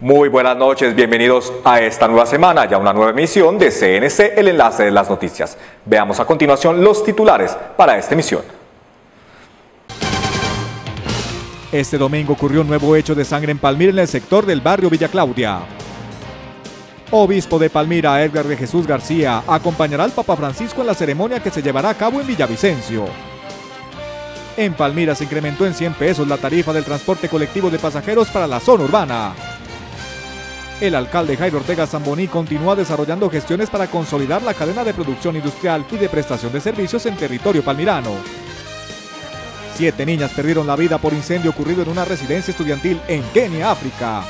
Muy buenas noches, bienvenidos a esta nueva semana, ya una nueva emisión de CNC, el enlace de las noticias. Veamos a continuación los titulares para esta emisión. Este domingo ocurrió un nuevo hecho de sangre en Palmira en el sector del barrio Villa Claudia. Obispo de Palmira, Edgar de Jesús García, acompañará al Papa Francisco en la ceremonia que se llevará a cabo en Villavicencio. En Palmira se incrementó en 100 pesos la tarifa del transporte colectivo de pasajeros para la zona urbana. El alcalde Jairo Ortega Zamboní continúa desarrollando gestiones para consolidar la cadena de producción industrial y de prestación de servicios en territorio palmirano. Siete niñas perdieron la vida por incendio ocurrido en una residencia estudiantil en Kenia, África.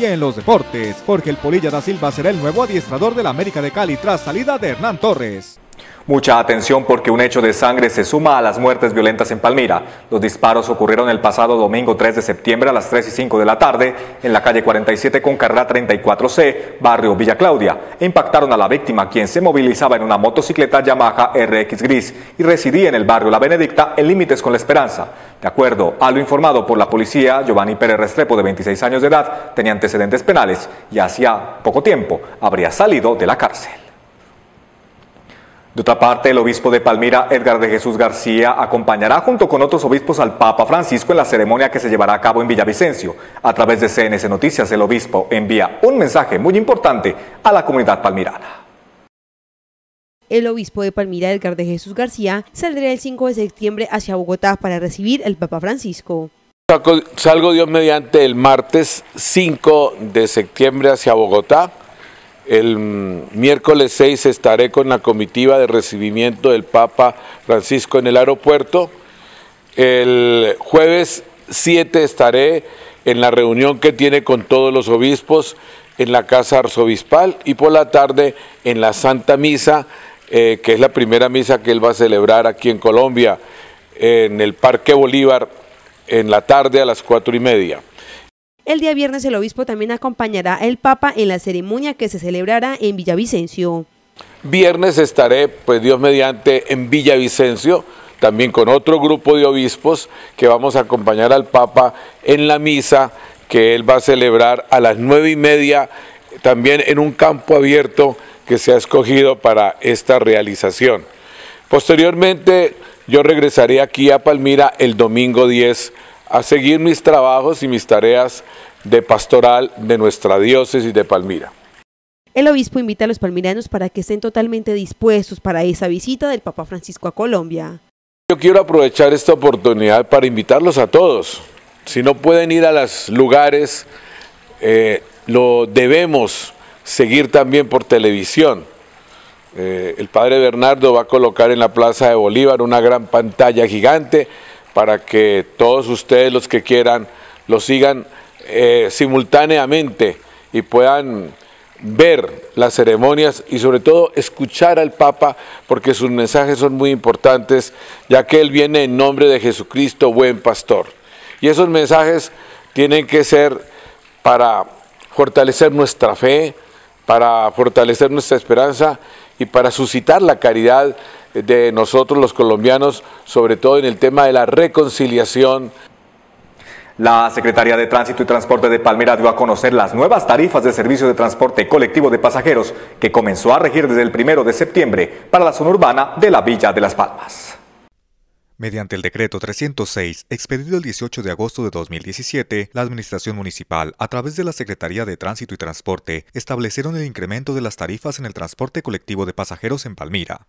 Y en los deportes, Jorge El Polilla da Silva será el nuevo adiestrador de la América de Cali tras salida de Hernán Torres. Mucha atención porque un hecho de sangre se suma a las muertes violentas en Palmira. Los disparos ocurrieron el pasado domingo 3 de septiembre a las 3 y 5 de la tarde en la calle 47 con carrera 34C, barrio Villa Claudia, impactaron a la víctima, quien se movilizaba en una motocicleta Yamaha RX Gris y residía en el barrio La Benedicta en límites con la Esperanza. De acuerdo a lo informado por la policía, Giovanni Pérez Restrepo, de 26 años de edad, tenía antecedentes penales y hacía poco tiempo habría salido de la cárcel. De otra parte, el obispo de Palmira, Edgar de Jesús García, acompañará junto con otros obispos al Papa Francisco en la ceremonia que se llevará a cabo en Villavicencio. A través de CNC Noticias, el obispo envía un mensaje muy importante a la comunidad palmirana. El obispo de Palmira, Edgar de Jesús García, saldrá el 5 de septiembre hacia Bogotá para recibir el Papa Francisco. Salgo Dios mediante el martes 5 de septiembre hacia Bogotá el miércoles 6 estaré con la comitiva de recibimiento del Papa Francisco en el aeropuerto. El jueves 7 estaré en la reunión que tiene con todos los obispos en la Casa Arzobispal y por la tarde en la Santa Misa, eh, que es la primera misa que él va a celebrar aquí en Colombia, en el Parque Bolívar, en la tarde a las cuatro y media. El día viernes el obispo también acompañará al Papa en la ceremonia que se celebrará en Villavicencio. Viernes estaré, pues Dios mediante, en Villavicencio, también con otro grupo de obispos que vamos a acompañar al Papa en la misa que él va a celebrar a las nueve y media, también en un campo abierto que se ha escogido para esta realización. Posteriormente, yo regresaré aquí a Palmira el domingo 10 a seguir mis trabajos y mis tareas de pastoral de nuestra diócesis de Palmira. El obispo invita a los palmiranos para que estén totalmente dispuestos para esa visita del Papa Francisco a Colombia. Yo quiero aprovechar esta oportunidad para invitarlos a todos. Si no pueden ir a los lugares, eh, lo debemos seguir también por televisión. Eh, el padre Bernardo va a colocar en la Plaza de Bolívar una gran pantalla gigante para que todos ustedes los que quieran lo sigan eh, simultáneamente y puedan ver las ceremonias y sobre todo escuchar al Papa porque sus mensajes son muy importantes ya que Él viene en nombre de Jesucristo, buen pastor. Y esos mensajes tienen que ser para fortalecer nuestra fe, para fortalecer nuestra esperanza y para suscitar la caridad de nosotros los colombianos, sobre todo en el tema de la reconciliación. La Secretaría de Tránsito y Transporte de Palmira dio a conocer las nuevas tarifas de servicio de transporte colectivo de pasajeros que comenzó a regir desde el primero de septiembre para la zona urbana de la Villa de Las Palmas. Mediante el decreto 306, expedido el 18 de agosto de 2017, la Administración Municipal, a través de la Secretaría de Tránsito y Transporte, establecieron el incremento de las tarifas en el transporte colectivo de pasajeros en Palmira.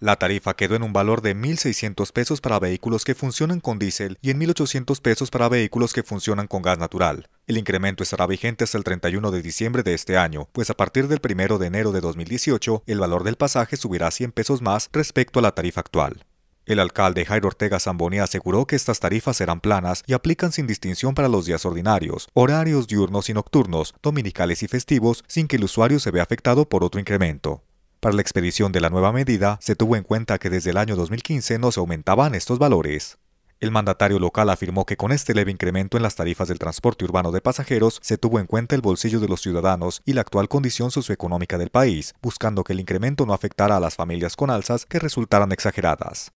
La tarifa quedó en un valor de 1.600 pesos para vehículos que funcionan con diésel y en 1.800 pesos para vehículos que funcionan con gas natural. El incremento estará vigente hasta el 31 de diciembre de este año, pues a partir del 1 de enero de 2018 el valor del pasaje subirá 100 pesos más respecto a la tarifa actual. El alcalde Jairo Ortega Zamboni aseguró que estas tarifas serán planas y aplican sin distinción para los días ordinarios, horarios diurnos y nocturnos, dominicales y festivos, sin que el usuario se vea afectado por otro incremento. Para la expedición de la nueva medida, se tuvo en cuenta que desde el año 2015 no se aumentaban estos valores. El mandatario local afirmó que con este leve incremento en las tarifas del transporte urbano de pasajeros se tuvo en cuenta el bolsillo de los ciudadanos y la actual condición socioeconómica del país, buscando que el incremento no afectara a las familias con alzas que resultaran exageradas.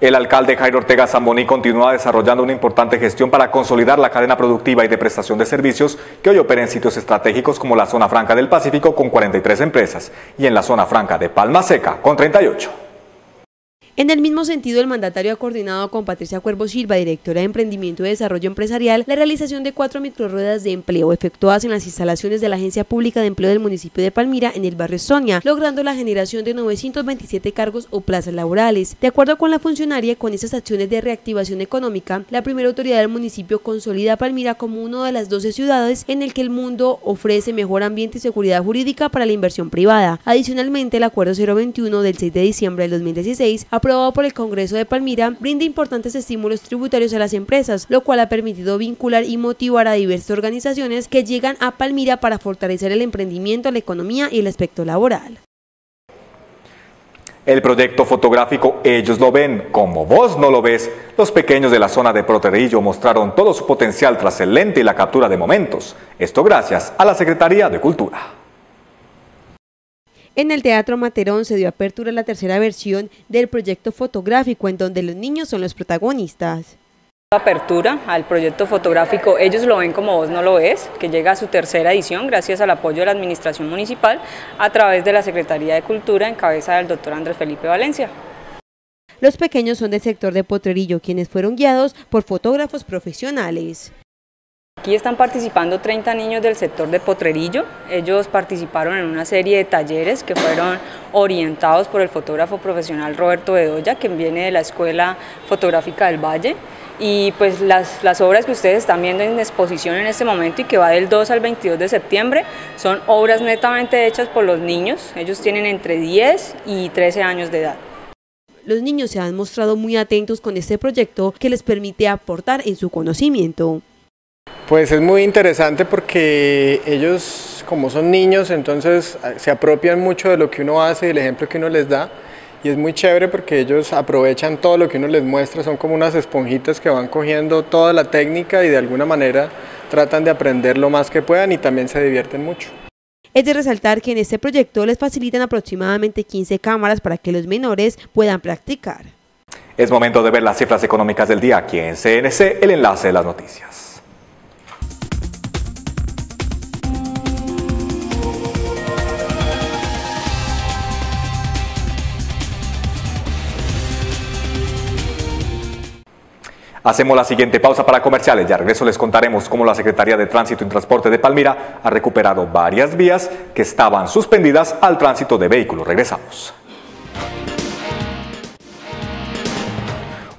El alcalde Jairo Ortega Zamboní continúa desarrollando una importante gestión para consolidar la cadena productiva y de prestación de servicios que hoy opera en sitios estratégicos como la zona franca del Pacífico con 43 empresas y en la zona franca de Palma Seca con 38. En el mismo sentido, el mandatario ha coordinado con Patricia Cuervo Silva, directora de Emprendimiento y Desarrollo Empresarial, la realización de cuatro microruedas de empleo efectuadas en las instalaciones de la Agencia Pública de Empleo del municipio de Palmira, en el barrio Sonia, logrando la generación de 927 cargos o plazas laborales. De acuerdo con la funcionaria, con esas acciones de reactivación económica, la primera autoridad del municipio consolida a Palmira como una de las 12 ciudades en el que el mundo ofrece mejor ambiente y seguridad jurídica para la inversión privada. Adicionalmente, el Acuerdo 021 del 6 de diciembre del 2016 aprobó aprobado por el Congreso de Palmira, brinda importantes estímulos tributarios a las empresas, lo cual ha permitido vincular y motivar a diversas organizaciones que llegan a Palmira para fortalecer el emprendimiento, la economía y el aspecto laboral. El proyecto fotográfico Ellos lo ven como vos no lo ves. Los pequeños de la zona de Proterillo mostraron todo su potencial tras el lente y la captura de momentos. Esto gracias a la Secretaría de Cultura. En el Teatro Materón se dio apertura a la tercera versión del proyecto fotográfico en donde los niños son los protagonistas. Apertura al proyecto fotográfico Ellos lo ven como vos no lo ves, que llega a su tercera edición gracias al apoyo de la Administración Municipal a través de la Secretaría de Cultura en cabeza del doctor Andrés Felipe Valencia. Los pequeños son del sector de Potrerillo, quienes fueron guiados por fotógrafos profesionales. Aquí están participando 30 niños del sector de Potrerillo. Ellos participaron en una serie de talleres que fueron orientados por el fotógrafo profesional Roberto Bedoya, quien viene de la Escuela Fotográfica del Valle. Y pues las, las obras que ustedes están viendo en exposición en este momento y que va del 2 al 22 de septiembre son obras netamente hechas por los niños. Ellos tienen entre 10 y 13 años de edad. Los niños se han mostrado muy atentos con este proyecto que les permite aportar en su conocimiento. Pues es muy interesante porque ellos, como son niños, entonces se apropian mucho de lo que uno hace y el ejemplo que uno les da. Y es muy chévere porque ellos aprovechan todo lo que uno les muestra, son como unas esponjitas que van cogiendo toda la técnica y de alguna manera tratan de aprender lo más que puedan y también se divierten mucho. Es de resaltar que en este proyecto les facilitan aproximadamente 15 cámaras para que los menores puedan practicar. Es momento de ver las cifras económicas del día aquí en CNC, el enlace de las noticias. Hacemos la siguiente pausa para comerciales. Ya regreso les contaremos cómo la Secretaría de Tránsito y Transporte de Palmira ha recuperado varias vías que estaban suspendidas al tránsito de vehículos. Regresamos.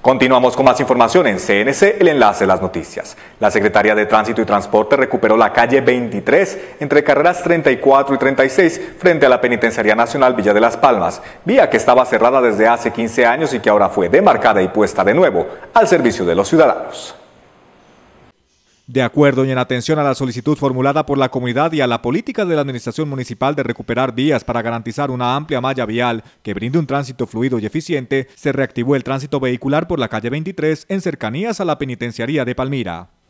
Continuamos con más información en CNC, el enlace de las noticias. La Secretaría de Tránsito y Transporte recuperó la calle 23 entre carreras 34 y 36 frente a la Penitenciaría Nacional Villa de las Palmas, vía que estaba cerrada desde hace 15 años y que ahora fue demarcada y puesta de nuevo al servicio de los ciudadanos. De acuerdo y en atención a la solicitud formulada por la comunidad y a la política de la Administración Municipal de recuperar vías para garantizar una amplia malla vial que brinde un tránsito fluido y eficiente, se reactivó el tránsito vehicular por la calle 23 en cercanías a la penitenciaría de Palmira.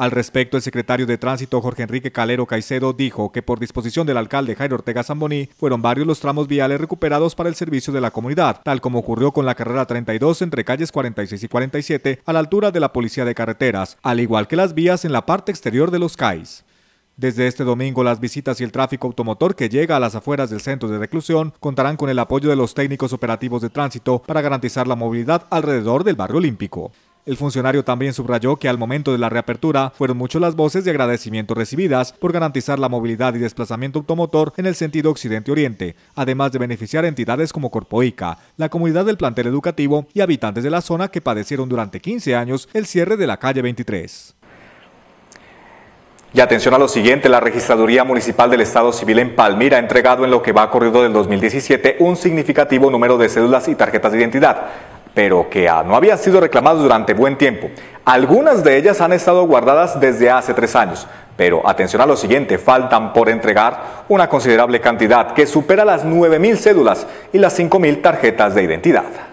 Al respecto, el secretario de Tránsito Jorge Enrique Calero Caicedo dijo que por disposición del alcalde Jairo Ortega Zamboní fueron varios los tramos viales recuperados para el servicio de la comunidad, tal como ocurrió con la carrera 32 entre calles 46 y 47 a la altura de la Policía de Carreteras, al igual que las vías en la parte exterior de los CAIs. Desde este domingo, las visitas y el tráfico automotor que llega a las afueras del centro de reclusión contarán con el apoyo de los técnicos operativos de tránsito para garantizar la movilidad alrededor del barrio olímpico. El funcionario también subrayó que al momento de la reapertura fueron muchas las voces de agradecimiento recibidas por garantizar la movilidad y desplazamiento automotor en el sentido occidente-oriente, además de beneficiar entidades como Corpoica, la comunidad del plantel educativo y habitantes de la zona que padecieron durante 15 años el cierre de la calle 23. Y atención a lo siguiente, la Registraduría Municipal del Estado Civil en Palmira ha entregado en lo que va corrido del 2017 un significativo número de cédulas y tarjetas de identidad pero que no habían sido reclamados durante buen tiempo. Algunas de ellas han estado guardadas desde hace tres años, pero atención a lo siguiente, faltan por entregar una considerable cantidad que supera las 9.000 cédulas y las 5.000 tarjetas de identidad.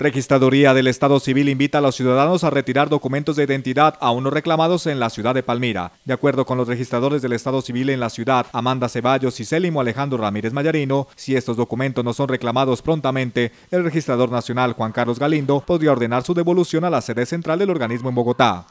Registraduría del Estado Civil invita a los ciudadanos a retirar documentos de identidad aún no reclamados en la ciudad de Palmira. De acuerdo con los registradores del Estado Civil en la ciudad, Amanda Ceballos y Célimo Alejandro Ramírez Mayarino, si estos documentos no son reclamados prontamente, el registrador nacional Juan Carlos Galindo podría ordenar su devolución a la sede central del organismo en Bogotá.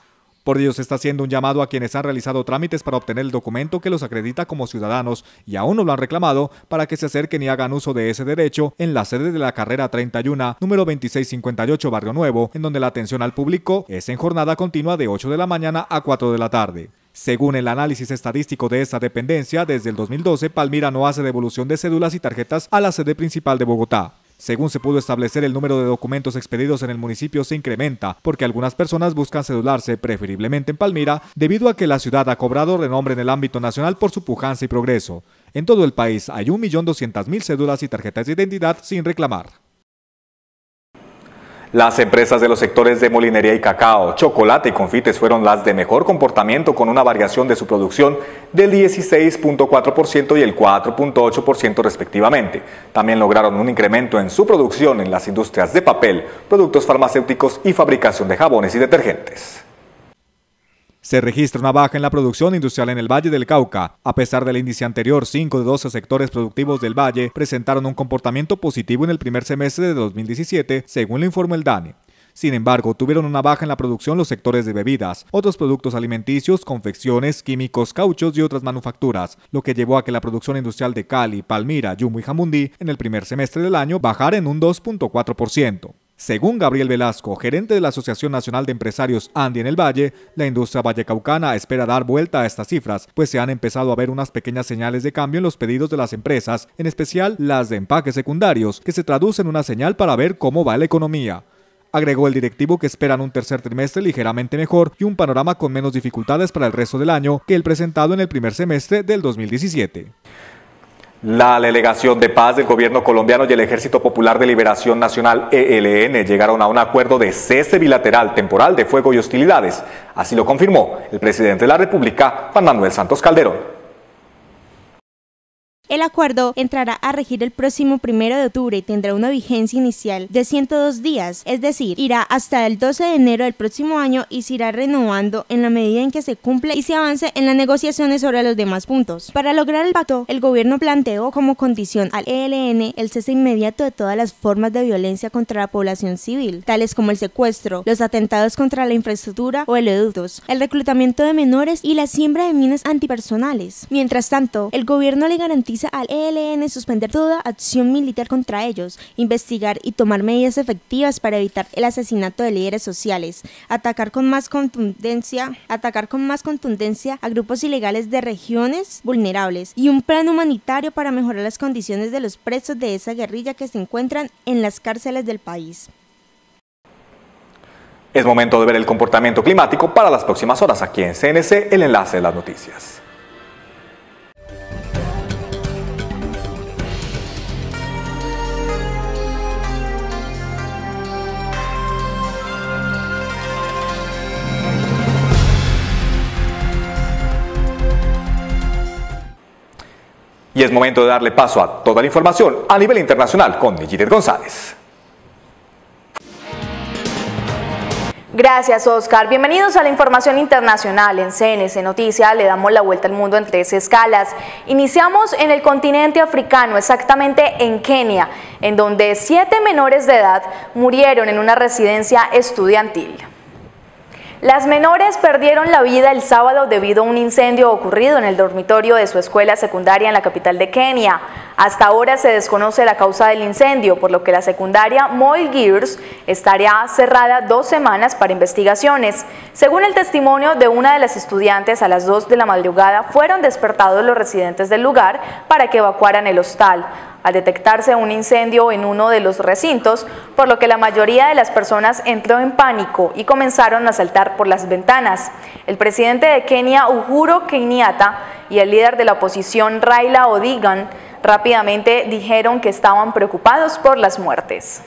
Por ello se está haciendo un llamado a quienes han realizado trámites para obtener el documento que los acredita como ciudadanos y aún no lo han reclamado para que se acerquen y hagan uso de ese derecho en la sede de la carrera 31, número 2658 Barrio Nuevo, en donde la atención al público es en jornada continua de 8 de la mañana a 4 de la tarde. Según el análisis estadístico de esta dependencia, desde el 2012 Palmira no hace devolución de cédulas y tarjetas a la sede principal de Bogotá. Según se pudo establecer, el número de documentos expedidos en el municipio se incrementa porque algunas personas buscan cedularse, preferiblemente en Palmira, debido a que la ciudad ha cobrado renombre en el ámbito nacional por su pujanza y progreso. En todo el país hay 1.200.000 cédulas y tarjetas de identidad sin reclamar. Las empresas de los sectores de molinería y cacao, chocolate y confites fueron las de mejor comportamiento con una variación de su producción del 16.4% y el 4.8% respectivamente. También lograron un incremento en su producción en las industrias de papel, productos farmacéuticos y fabricación de jabones y detergentes. Se registra una baja en la producción industrial en el Valle del Cauca. A pesar del índice anterior, 5 de 12 sectores productivos del Valle presentaron un comportamiento positivo en el primer semestre de 2017, según lo informó el DANE. Sin embargo, tuvieron una baja en la producción los sectores de bebidas, otros productos alimenticios, confecciones, químicos, cauchos y otras manufacturas, lo que llevó a que la producción industrial de Cali, Palmira, Yumbo y Jamundí en el primer semestre del año bajara en un 2.4%. Según Gabriel Velasco, gerente de la Asociación Nacional de Empresarios Andi en el Valle, la industria vallecaucana espera dar vuelta a estas cifras, pues se han empezado a ver unas pequeñas señales de cambio en los pedidos de las empresas, en especial las de empaques secundarios, que se traducen en una señal para ver cómo va la economía. Agregó el directivo que esperan un tercer trimestre ligeramente mejor y un panorama con menos dificultades para el resto del año que el presentado en el primer semestre del 2017. La delegación de paz del gobierno colombiano y el Ejército Popular de Liberación Nacional ELN llegaron a un acuerdo de cese bilateral temporal de fuego y hostilidades. Así lo confirmó el presidente de la República, Juan Manuel Santos Calderón. El acuerdo entrará a regir el próximo primero de octubre y tendrá una vigencia inicial de 102 días, es decir, irá hasta el 12 de enero del próximo año y se irá renovando en la medida en que se cumple y se avance en las negociaciones sobre los demás puntos. Para lograr el pacto, el gobierno planteó como condición al ELN el cese inmediato de todas las formas de violencia contra la población civil, tales como el secuestro, los atentados contra la infraestructura o eleoductos, el reclutamiento de menores y la siembra de minas antipersonales. Mientras tanto, el gobierno le garantiza al ELN suspender toda acción militar contra ellos, investigar y tomar medidas efectivas para evitar el asesinato de líderes sociales, atacar con más contundencia, atacar con más contundencia a grupos ilegales de regiones vulnerables y un plan humanitario para mejorar las condiciones de los presos de esa guerrilla que se encuentran en las cárceles del país. Es momento de ver el comportamiento climático para las próximas horas aquí en CNC, el enlace de las noticias. Y es momento de darle paso a toda la información a nivel internacional con Nigiret González. Gracias, Oscar. Bienvenidos a la información internacional. En CNC Noticias le damos la vuelta al mundo en tres escalas. Iniciamos en el continente africano, exactamente en Kenia, en donde siete menores de edad murieron en una residencia estudiantil. Las menores perdieron la vida el sábado debido a un incendio ocurrido en el dormitorio de su escuela secundaria en la capital de Kenia. Hasta ahora se desconoce la causa del incendio, por lo que la secundaria Moy Gears estaría cerrada dos semanas para investigaciones. Según el testimonio de una de las estudiantes, a las 2 de la madrugada fueron despertados los residentes del lugar para que evacuaran el hostal al detectarse un incendio en uno de los recintos, por lo que la mayoría de las personas entró en pánico y comenzaron a saltar por las ventanas. El presidente de Kenia, Uhuru Kenyatta, y el líder de la oposición, Raila Odigan, rápidamente dijeron que estaban preocupados por las muertes.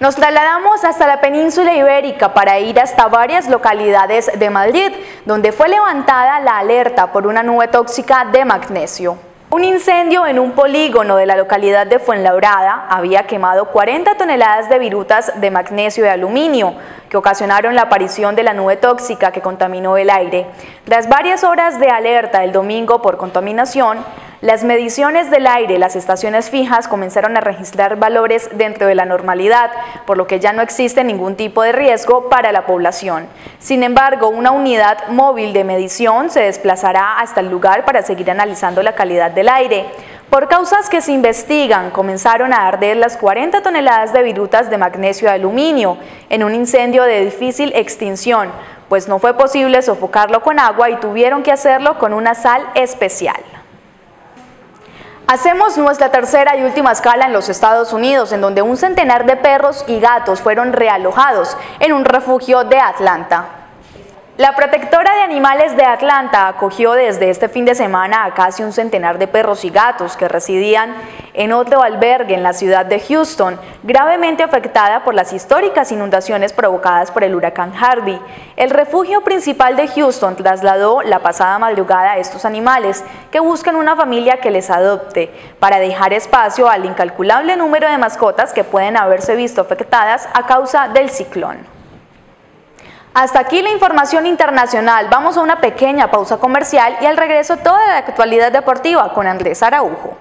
Nos trasladamos hasta la península ibérica para ir hasta varias localidades de Madrid, donde fue levantada la alerta por una nube tóxica de magnesio. Un incendio en un polígono de la localidad de Fuenlabrada había quemado 40 toneladas de virutas de magnesio y aluminio, que ocasionaron la aparición de la nube tóxica que contaminó el aire. Tras varias horas de alerta el domingo por contaminación, las mediciones del aire, las estaciones fijas comenzaron a registrar valores dentro de la normalidad, por lo que ya no existe ningún tipo de riesgo para la población. Sin embargo, una unidad móvil de medición se desplazará hasta el lugar para seguir analizando la calidad del aire. Por causas que se investigan, comenzaron a arder las 40 toneladas de virutas de magnesio y aluminio en un incendio de difícil extinción, pues no fue posible sofocarlo con agua y tuvieron que hacerlo con una sal especial. Hacemos nuestra tercera y última escala en los Estados Unidos, en donde un centenar de perros y gatos fueron realojados en un refugio de Atlanta. La protectora de animales de Atlanta acogió desde este fin de semana a casi un centenar de perros y gatos que residían en otro albergue en la ciudad de Houston, gravemente afectada por las históricas inundaciones provocadas por el huracán Harvey. El refugio principal de Houston trasladó la pasada madrugada a estos animales que buscan una familia que les adopte, para dejar espacio al incalculable número de mascotas que pueden haberse visto afectadas a causa del ciclón. Hasta aquí la información internacional. Vamos a una pequeña pausa comercial y al regreso toda la actualidad deportiva con Andrés Araujo.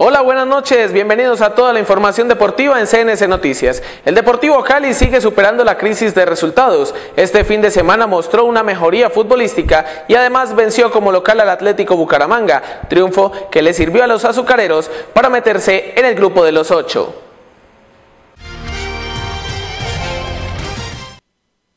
Hola, buenas noches, bienvenidos a toda la información deportiva en CNC Noticias. El Deportivo Cali sigue superando la crisis de resultados. Este fin de semana mostró una mejoría futbolística y además venció como local al Atlético Bucaramanga, triunfo que le sirvió a los azucareros para meterse en el grupo de los ocho.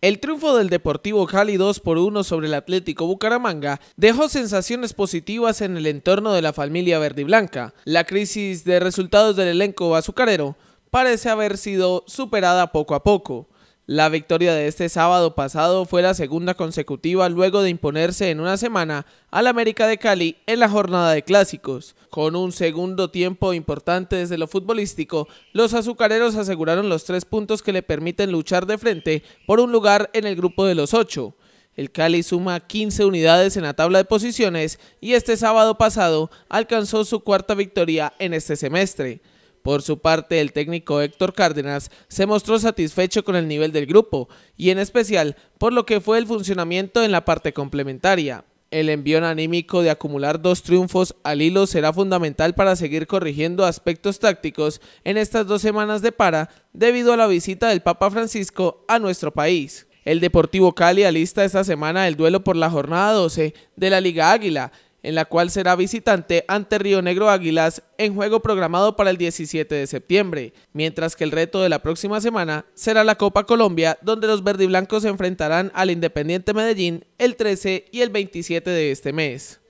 El triunfo del Deportivo Cali 2 por 1 sobre el Atlético Bucaramanga dejó sensaciones positivas en el entorno de la familia verde y blanca. La crisis de resultados del elenco azucarero parece haber sido superada poco a poco. La victoria de este sábado pasado fue la segunda consecutiva luego de imponerse en una semana al América de Cali en la jornada de clásicos. Con un segundo tiempo importante desde lo futbolístico, los azucareros aseguraron los tres puntos que le permiten luchar de frente por un lugar en el grupo de los ocho. El Cali suma 15 unidades en la tabla de posiciones y este sábado pasado alcanzó su cuarta victoria en este semestre. Por su parte, el técnico Héctor Cárdenas se mostró satisfecho con el nivel del grupo y en especial por lo que fue el funcionamiento en la parte complementaria. El envío anímico de acumular dos triunfos al hilo será fundamental para seguir corrigiendo aspectos tácticos en estas dos semanas de para debido a la visita del Papa Francisco a nuestro país. El Deportivo Cali alista esta semana el duelo por la jornada 12 de la Liga Águila, en la cual será visitante ante Río Negro Águilas en juego programado para el 17 de septiembre, mientras que el reto de la próxima semana será la Copa Colombia, donde los verdiblancos se enfrentarán al Independiente Medellín el 13 y el 27 de este mes.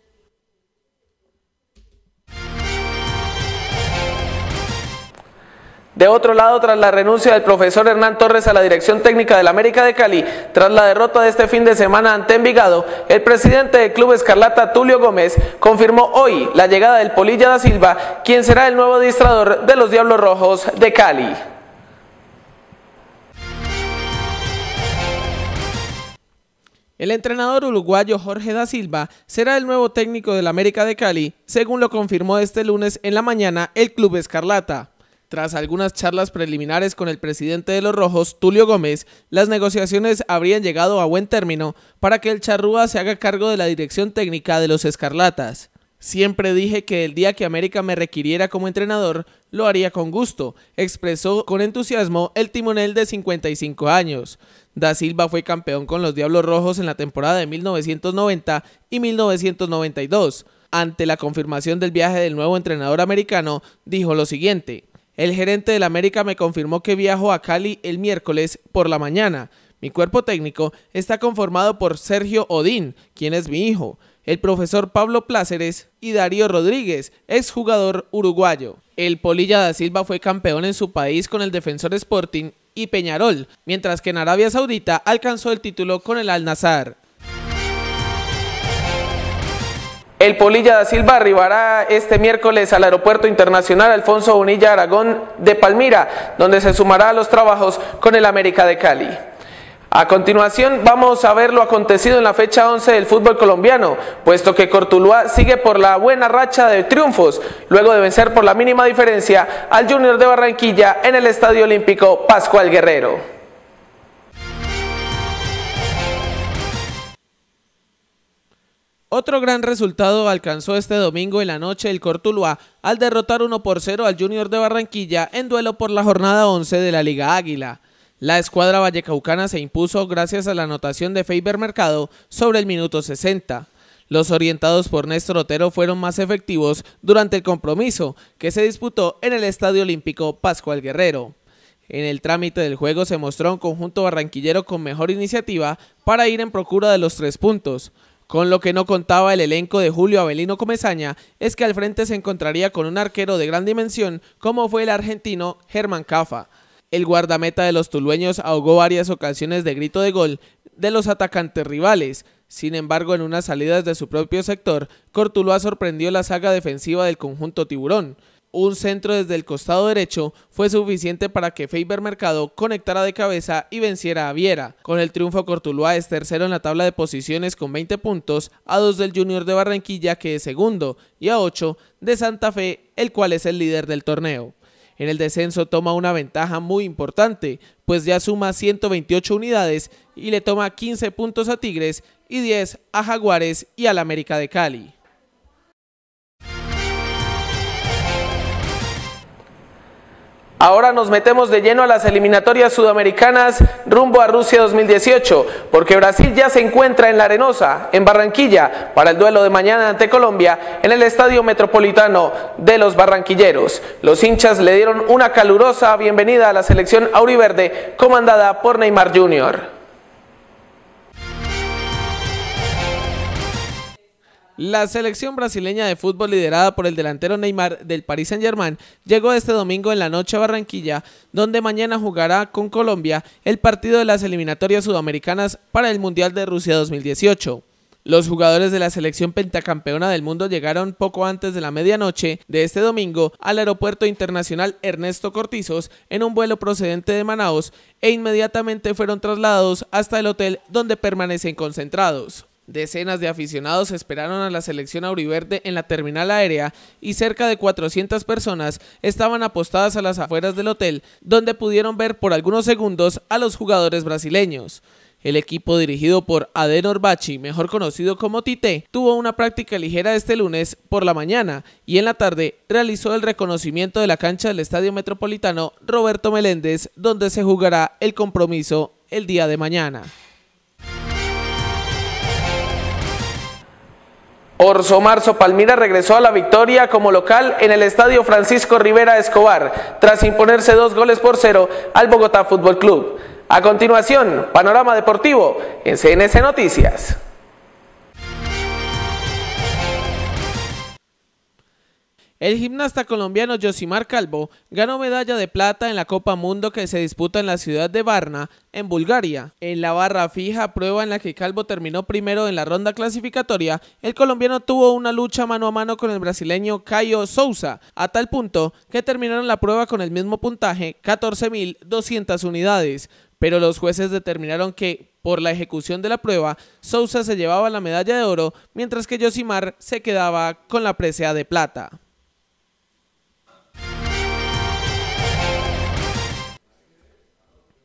De otro lado, tras la renuncia del profesor Hernán Torres a la dirección técnica del América de Cali, tras la derrota de este fin de semana ante Envigado, el presidente del Club Escarlata, Tulio Gómez, confirmó hoy la llegada del Polilla da Silva, quien será el nuevo administrador de los Diablos Rojos de Cali. El entrenador uruguayo Jorge da Silva será el nuevo técnico del América de Cali, según lo confirmó este lunes en la mañana el Club Escarlata. Tras algunas charlas preliminares con el presidente de los Rojos, Tulio Gómez, las negociaciones habrían llegado a buen término para que el Charrúa se haga cargo de la dirección técnica de los Escarlatas. Siempre dije que el día que América me requiriera como entrenador, lo haría con gusto, expresó con entusiasmo el timonel de 55 años. Da Silva fue campeón con los Diablos Rojos en la temporada de 1990 y 1992. Ante la confirmación del viaje del nuevo entrenador americano, dijo lo siguiente. El gerente del América me confirmó que viajo a Cali el miércoles por la mañana. Mi cuerpo técnico está conformado por Sergio Odín, quien es mi hijo, el profesor Pablo Pláceres y Darío Rodríguez, exjugador uruguayo. El Polilla da Silva fue campeón en su país con el Defensor Sporting y Peñarol, mientras que en Arabia Saudita alcanzó el título con el Al El Polilla da Silva arribará este miércoles al Aeropuerto Internacional Alfonso Bonilla Aragón de Palmira, donde se sumará a los trabajos con el América de Cali. A continuación vamos a ver lo acontecido en la fecha 11 del fútbol colombiano, puesto que Cortuluá sigue por la buena racha de triunfos, luego de vencer por la mínima diferencia al Junior de Barranquilla en el Estadio Olímpico Pascual Guerrero. Otro gran resultado alcanzó este domingo en la noche el Cortuluá al derrotar 1 por 0 al Junior de Barranquilla en duelo por la jornada 11 de la Liga Águila. La escuadra vallecaucana se impuso gracias a la anotación de Faber Mercado sobre el minuto 60. Los orientados por Néstor Otero fueron más efectivos durante el compromiso, que se disputó en el Estadio Olímpico Pascual Guerrero. En el trámite del juego se mostró un conjunto barranquillero con mejor iniciativa para ir en procura de los tres puntos. Con lo que no contaba el elenco de Julio Avelino Comezaña es que al frente se encontraría con un arquero de gran dimensión como fue el argentino Germán Cafa, el guardameta de los tulueños ahogó varias ocasiones de grito de gol de los atacantes rivales. Sin embargo, en unas salidas de su propio sector, Cortuluá sorprendió la saga defensiva del conjunto tiburón. Un centro desde el costado derecho fue suficiente para que Faber Mercado conectara de cabeza y venciera a Viera. Con el triunfo Cortuluá es tercero en la tabla de posiciones con 20 puntos, a 2 del Junior de Barranquilla que es segundo y a 8 de Santa Fe, el cual es el líder del torneo. En el descenso toma una ventaja muy importante, pues ya suma 128 unidades y le toma 15 puntos a Tigres y 10 a Jaguares y al América de Cali. Ahora nos metemos de lleno a las eliminatorias sudamericanas rumbo a Rusia 2018, porque Brasil ya se encuentra en la Arenosa, en Barranquilla, para el duelo de mañana ante Colombia en el Estadio Metropolitano de los Barranquilleros. Los hinchas le dieron una calurosa bienvenida a la selección auriverde comandada por Neymar Jr. La selección brasileña de fútbol liderada por el delantero Neymar del Paris Saint-Germain llegó este domingo en la noche a Barranquilla, donde mañana jugará con Colombia el partido de las eliminatorias sudamericanas para el Mundial de Rusia 2018. Los jugadores de la selección pentacampeona del mundo llegaron poco antes de la medianoche de este domingo al aeropuerto internacional Ernesto Cortizos en un vuelo procedente de Manaos e inmediatamente fueron trasladados hasta el hotel donde permanecen concentrados. Decenas de aficionados esperaron a la selección auriverde en la terminal aérea y cerca de 400 personas estaban apostadas a las afueras del hotel, donde pudieron ver por algunos segundos a los jugadores brasileños. El equipo dirigido por Adenor Bachi, mejor conocido como Tite, tuvo una práctica ligera este lunes por la mañana y en la tarde realizó el reconocimiento de la cancha del Estadio Metropolitano Roberto Meléndez, donde se jugará el compromiso el día de mañana. Orso Marzo Palmira regresó a la victoria como local en el estadio Francisco Rivera Escobar, tras imponerse dos goles por cero al Bogotá Fútbol Club. A continuación, panorama deportivo en CNC Noticias. El gimnasta colombiano Josimar Calvo ganó medalla de plata en la Copa Mundo que se disputa en la ciudad de Varna, en Bulgaria. En la barra fija, prueba en la que Calvo terminó primero en la ronda clasificatoria, el colombiano tuvo una lucha mano a mano con el brasileño Caio Souza, a tal punto que terminaron la prueba con el mismo puntaje, 14.200 unidades. Pero los jueces determinaron que, por la ejecución de la prueba, Souza se llevaba la medalla de oro, mientras que Josimar se quedaba con la presea de plata.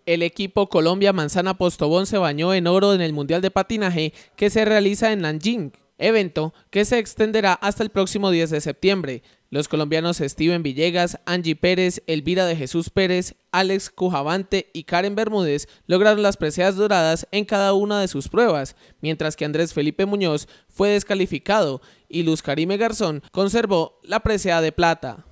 El equipo Colombia Manzana Postobón se bañó en oro en el Mundial de Patinaje que se realiza en Nanjing, evento que se extenderá hasta el próximo 10 de septiembre. Los colombianos Steven Villegas, Angie Pérez, Elvira de Jesús Pérez, Alex Cujavante y Karen Bermúdez lograron las preseas doradas en cada una de sus pruebas, mientras que Andrés Felipe Muñoz fue descalificado y Luz Karime Garzón conservó la presea de plata.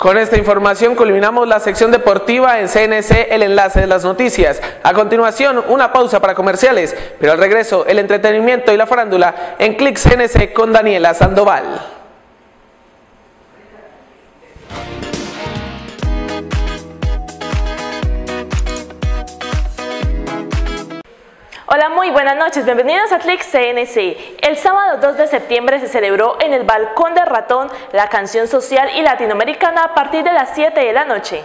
Con esta información culminamos la sección deportiva en CNC, el enlace de las noticias. A continuación, una pausa para comerciales, pero al regreso, el entretenimiento y la farándula en Click CNC con Daniela Sandoval. Hola, muy buenas noches. Bienvenidos a Click CNC. El sábado 2 de septiembre se celebró en el Balcón de Ratón la canción social y latinoamericana a partir de las 7 de la noche.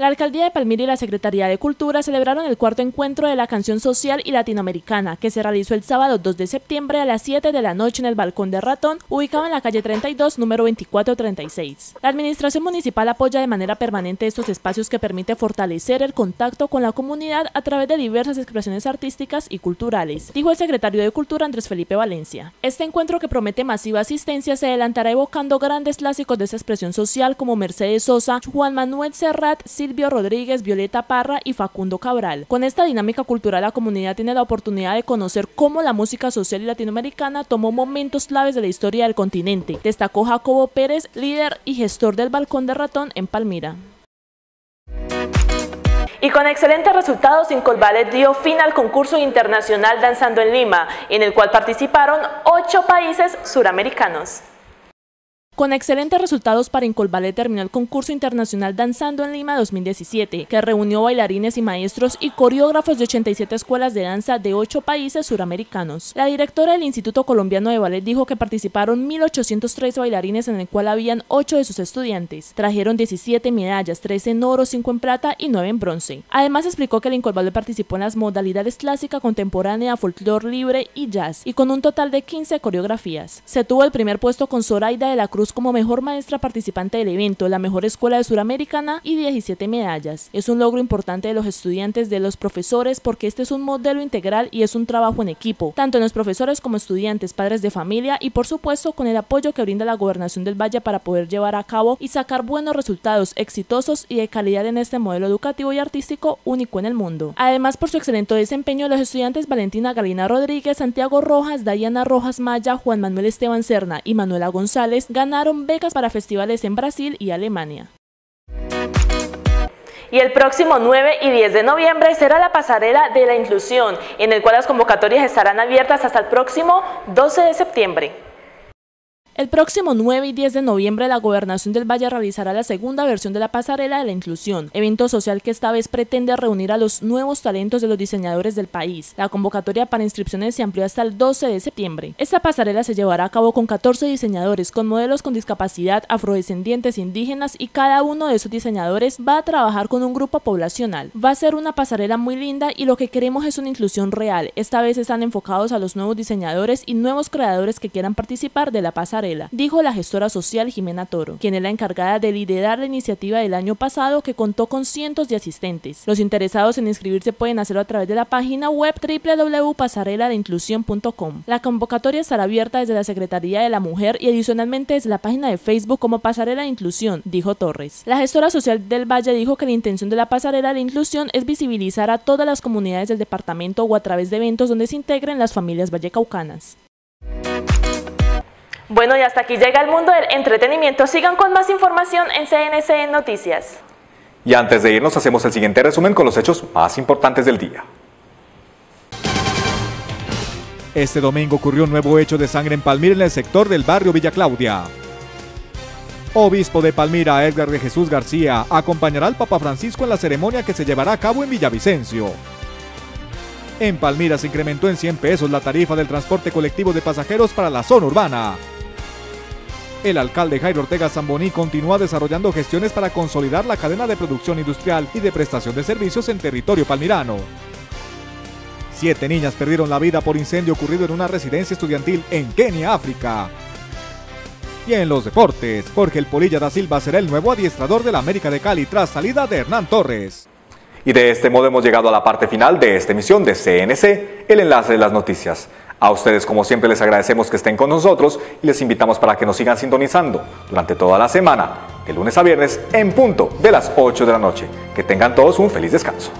La Alcaldía de Palmira y la Secretaría de Cultura celebraron el cuarto encuentro de la canción social y latinoamericana, que se realizó el sábado 2 de septiembre a las 7 de la noche en el Balcón de Ratón, ubicado en la calle 32, número 2436. La Administración Municipal apoya de manera permanente estos espacios que permite fortalecer el contacto con la comunidad a través de diversas expresiones artísticas y culturales, dijo el secretario de Cultura Andrés Felipe Valencia. Este encuentro que promete masiva asistencia se adelantará evocando grandes clásicos de esa expresión social como Mercedes Sosa, Juan Manuel Serrat, Silvio Rodríguez, Violeta Parra y Facundo Cabral. Con esta dinámica cultural la comunidad tiene la oportunidad de conocer cómo la música social y latinoamericana tomó momentos claves de la historia del continente, destacó Jacobo Pérez, líder y gestor del Balcón de Ratón en Palmira. Y con excelentes resultados, Incolvalet dio fin al concurso internacional Danzando en Lima, en el cual participaron ocho países suramericanos. Con excelentes resultados para Incolvalet terminó el concurso internacional Danzando en Lima 2017, que reunió bailarines y maestros y coreógrafos de 87 escuelas de danza de 8 países suramericanos. La directora del Instituto Colombiano de Ballet dijo que participaron 1.803 bailarines en el cual habían 8 de sus estudiantes. Trajeron 17 medallas, 13 en oro, 5 en plata y 9 en bronce. Además explicó que el Incolvalet participó en las modalidades clásica, contemporánea, folclore libre y jazz, y con un total de 15 coreografías. Se tuvo el primer puesto con Zoraida de la Cruz como mejor maestra participante del evento, la mejor escuela de Suramericana y 17 medallas. Es un logro importante de los estudiantes, de los profesores, porque este es un modelo integral y es un trabajo en equipo, tanto en los profesores como estudiantes, padres de familia y por supuesto con el apoyo que brinda la gobernación del Valle para poder llevar a cabo y sacar buenos resultados exitosos y de calidad en este modelo educativo y artístico único en el mundo. Además, por su excelente desempeño, los estudiantes Valentina Galina Rodríguez, Santiago Rojas, Dayana Rojas Maya, Juan Manuel Esteban Serna y Manuela González ganaron becas para festivales en Brasil y Alemania. Y el próximo 9 y 10 de noviembre será la pasarela de la inclusión, en el cual las convocatorias estarán abiertas hasta el próximo 12 de septiembre. El próximo 9 y 10 de noviembre la Gobernación del Valle realizará la segunda versión de la Pasarela de la Inclusión, evento social que esta vez pretende reunir a los nuevos talentos de los diseñadores del país. La convocatoria para inscripciones se amplió hasta el 12 de septiembre. Esta pasarela se llevará a cabo con 14 diseñadores, con modelos con discapacidad, afrodescendientes, indígenas y cada uno de esos diseñadores va a trabajar con un grupo poblacional. Va a ser una pasarela muy linda y lo que queremos es una inclusión real. Esta vez están enfocados a los nuevos diseñadores y nuevos creadores que quieran participar de la pasarela dijo la gestora social Jimena Toro, quien es la encargada de liderar la iniciativa del año pasado que contó con cientos de asistentes. Los interesados en inscribirse pueden hacerlo a través de la página web www.pasareladeinclusión.com. La convocatoria estará abierta desde la Secretaría de la Mujer y adicionalmente desde la página de Facebook como Pasarela de Inclusión, dijo Torres. La gestora social del Valle dijo que la intención de la Pasarela de Inclusión es visibilizar a todas las comunidades del departamento o a través de eventos donde se integren las familias vallecaucanas. Bueno, y hasta aquí llega el mundo del entretenimiento. Sigan con más información en CNC Noticias. Y antes de irnos, hacemos el siguiente resumen con los hechos más importantes del día. Este domingo ocurrió un nuevo hecho de sangre en Palmira en el sector del barrio Villa Claudia. Obispo de Palmira, Edgar de Jesús García, acompañará al Papa Francisco en la ceremonia que se llevará a cabo en Villavicencio. En Palmira se incrementó en 100 pesos la tarifa del transporte colectivo de pasajeros para la zona urbana. El alcalde Jairo Ortega Zamboní continúa desarrollando gestiones para consolidar la cadena de producción industrial y de prestación de servicios en territorio palmirano. Siete niñas perdieron la vida por incendio ocurrido en una residencia estudiantil en Kenia, África. Y en los deportes, Jorge El Polilla da Silva será el nuevo adiestrador de la América de Cali tras salida de Hernán Torres. Y de este modo hemos llegado a la parte final de esta emisión de CNC, el enlace de las noticias. A ustedes, como siempre, les agradecemos que estén con nosotros y les invitamos para que nos sigan sintonizando durante toda la semana, de lunes a viernes, en punto de las 8 de la noche. Que tengan todos un feliz descanso.